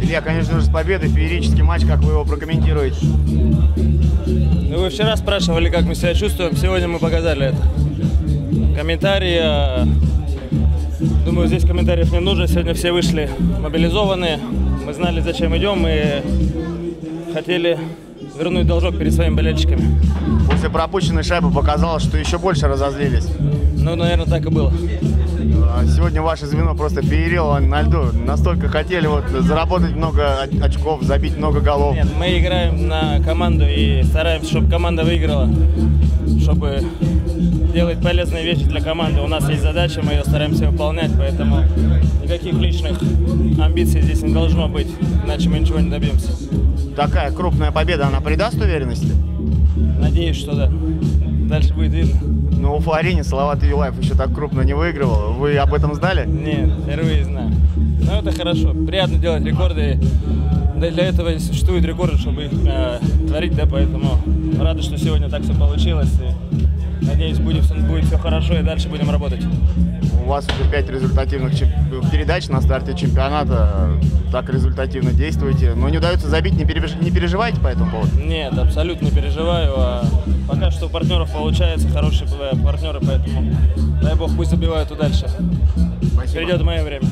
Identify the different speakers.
Speaker 1: Илья, конечно же, с победой, феерический матч, как вы его прокомментируете?
Speaker 2: Ну, вы вчера спрашивали, как мы себя чувствуем, сегодня мы показали это. Комментарии, э, думаю, здесь комментариев не нужно, сегодня все вышли мобилизованные, мы знали, зачем идем, и хотели вернуть должок перед своими болельщиками.
Speaker 1: После пропущенной шайбы показалось, что еще больше разозлились.
Speaker 2: Ну, наверное, так и было.
Speaker 1: А Сегодня ваше звено просто феерило на льду. Настолько хотели вот заработать много оч- очков, забить много голов.
Speaker 2: Нет, мы играем на команду и стараемся, чтобы команда выиграла, чтобы делать полезные вещи для команды. У нас есть задача, мы ее стараемся выполнять, поэтому никаких личных амбиций здесь не должно быть, иначе мы ничего не добьемся.
Speaker 1: Такая крупная победа, она придаст уверенности?
Speaker 2: Надеюсь, что да. Дальше будет видно.
Speaker 1: Но Уфа-арене Салават Юлаев еще так крупно не выигрывал. Вы об этом знали?
Speaker 2: Нет, впервые знаю. Но это хорошо. Приятно делать рекорды. Для этого и существуют рекорды, чтобы их э, творить, да, поэтому рады, что сегодня так все получилось. И надеюсь, будет, будет все хорошо и дальше будем работать.
Speaker 1: У вас уже пять результативных передач на старте чемпионата. Так результативно действуете. Но не удается забить, не, перебеж- не переживаете по этому поводу?
Speaker 2: Нет, абсолютно не переживаю. а пока что у партнеров получается, хорошие партнеры, поэтому дай бог пусть забивают и дальше.
Speaker 1: Спасибо.
Speaker 2: Придет мое время.